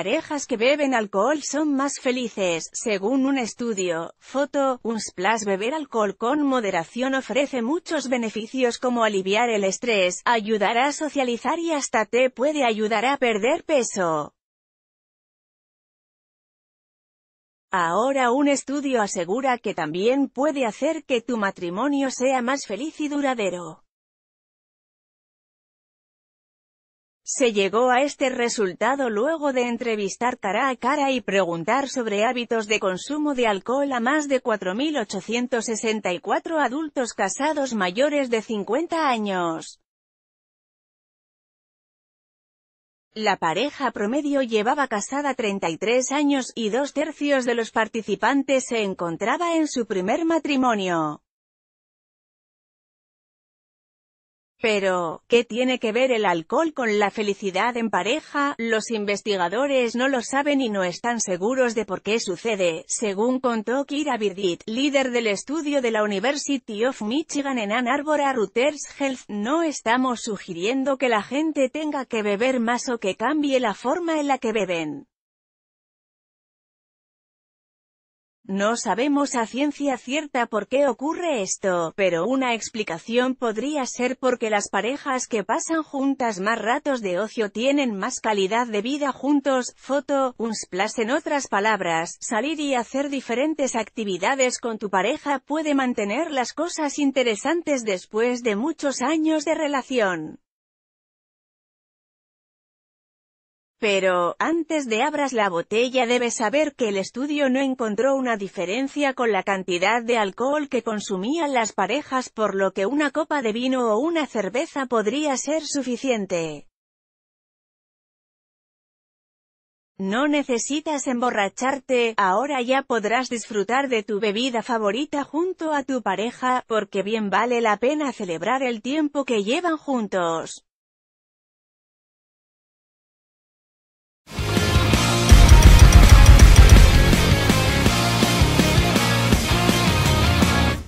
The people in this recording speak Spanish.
parejas que beben alcohol son más felices, según un estudio. Foto, Unsplash beber alcohol con moderación ofrece muchos beneficios como aliviar el estrés, ayudar a socializar y hasta te puede ayudar a perder peso. Ahora un estudio asegura que también puede hacer que tu matrimonio sea más feliz y duradero. Se llegó a este resultado luego de entrevistar cara a cara y preguntar sobre hábitos de consumo de alcohol a más de 4.864 adultos casados mayores de 50 años. La pareja promedio llevaba casada 33 años, y dos tercios de los participantes se encontraba en su primer matrimonio. Pero, ¿qué tiene que ver el alcohol con la felicidad en pareja? Los investigadores no lo saben y no están seguros de por qué sucede, según contó Kira Birdit, líder del estudio de la University of Michigan en Ann Arbor a Reuters Health. No estamos sugiriendo que la gente tenga que beber más o que cambie la forma en la que beben. No sabemos a ciencia cierta por qué ocurre esto, pero una explicación podría ser porque las parejas que pasan juntas más ratos de ocio tienen más calidad de vida juntos. Foto, Unsplash en otras palabras, salir y hacer diferentes actividades con tu pareja puede mantener las cosas interesantes después de muchos años de relación. Pero, antes de abras la botella debes saber que el estudio no encontró una diferencia con la cantidad de alcohol que consumían las parejas por lo que una copa de vino o una cerveza podría ser suficiente. No necesitas emborracharte, ahora ya podrás disfrutar de tu bebida favorita junto a tu pareja, porque bien vale la pena celebrar el tiempo que llevan juntos.